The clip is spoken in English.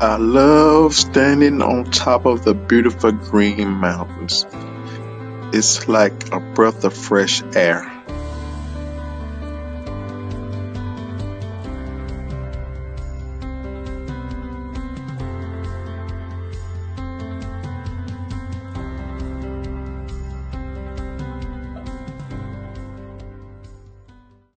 I love standing on top of the beautiful green mountains. It's like a breath of fresh air.